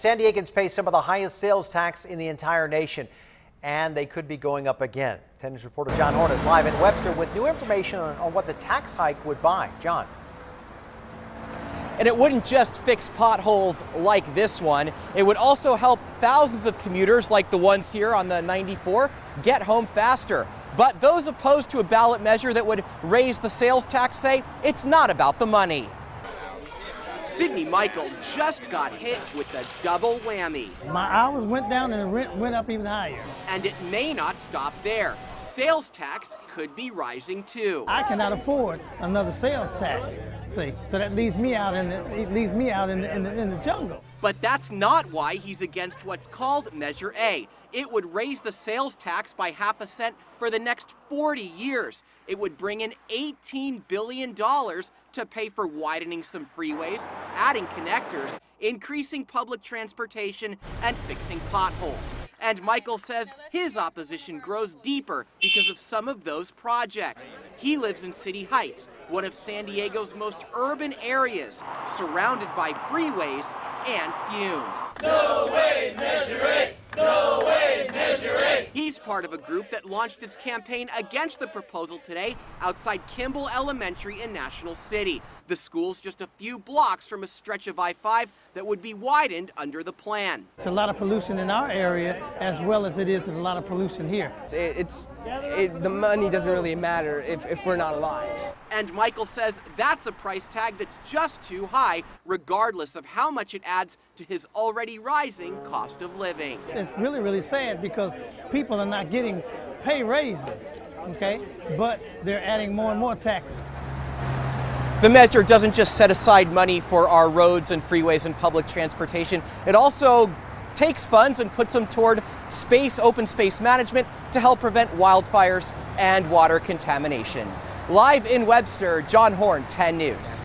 San Diegans pay some of the highest sales tax in the entire nation, and they could be going up again. 10 News reporter John Horn is live in Webster with new information on, on what the tax hike would buy. John. And it wouldn't just fix potholes like this one. It would also help thousands of commuters like the ones here on the 94 get home faster. But those opposed to a ballot measure that would raise the sales tax say it's not about the money. Sydney Michael just got hit with a double whammy. My hours went down and the rent went up even higher. And it may not stop there. Sales tax could be rising too. I cannot afford another sales tax. See, so that leaves me out in the, leaves me out in the, in the, in the jungle. But that's not why he's against what's called Measure A. It would raise the sales tax by half a cent for the next 40 years. It would bring in $18 billion to pay for widening some freeways, adding connectors, increasing public transportation, and fixing potholes. And Michael says his opposition grows deeper because of some of those projects. He lives in City Heights, one of San Diego's most urban areas, surrounded by freeways and fumes. No way, measure it! No way! He's part of a group that launched its campaign against the proposal today outside Kimball Elementary in National City. The school's just a few blocks from a stretch of I-5 that would be widened under the plan. It's a lot of pollution in our area as well as it is a lot of pollution here. It's, it's it, the money doesn't really matter if, if we're not alive. And Michael says that's a price tag that's just too high, regardless of how much it adds to his already rising cost of living. It's really, really sad because people are not getting pay raises, okay? But they're adding more and more taxes. The measure doesn't just set aside money for our roads and freeways and public transportation. It also takes funds and puts them toward space, open space management to help prevent wildfires and water contamination. Live in Webster, John Horn, 10 News.